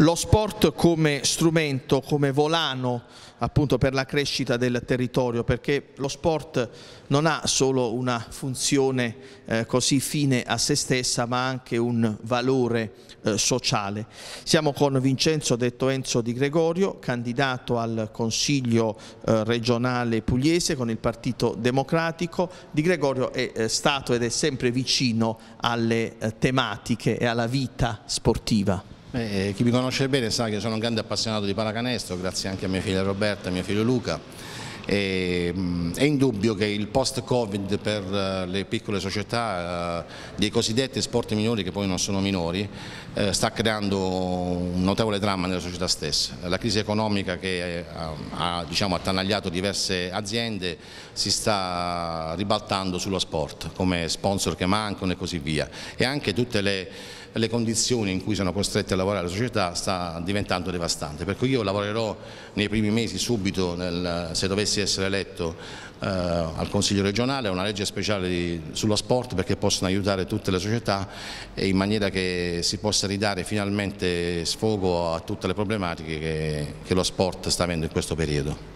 Lo sport come strumento, come volano appunto per la crescita del territorio perché lo sport non ha solo una funzione eh, così fine a se stessa ma anche un valore eh, sociale. Siamo con Vincenzo detto Enzo Di Gregorio, candidato al Consiglio eh, regionale pugliese con il Partito Democratico. Di Gregorio è eh, stato ed è sempre vicino alle eh, tematiche e alla vita sportiva. Eh, chi mi conosce bene sa che sono un grande appassionato di pallacanestro, grazie anche a mia figlia Roberta e mio figlio Luca. E, mh, è indubbio che il post-Covid per uh, le piccole società uh, dei cosiddetti sport minori, che poi non sono minori, uh, sta creando un notevole dramma nella società stessa. La crisi economica che ha diciamo, attanagliato diverse aziende si sta ribaltando sullo sport, come sponsor che mancano e così via. E anche tutte le le condizioni in cui sono costretti a lavorare la società sta diventando devastante. Per cui io lavorerò nei primi mesi subito, nel, se dovessi essere eletto eh, al Consiglio regionale, una legge speciale di, sullo sport perché possano aiutare tutte le società in maniera che si possa ridare finalmente sfogo a tutte le problematiche che, che lo sport sta avendo in questo periodo.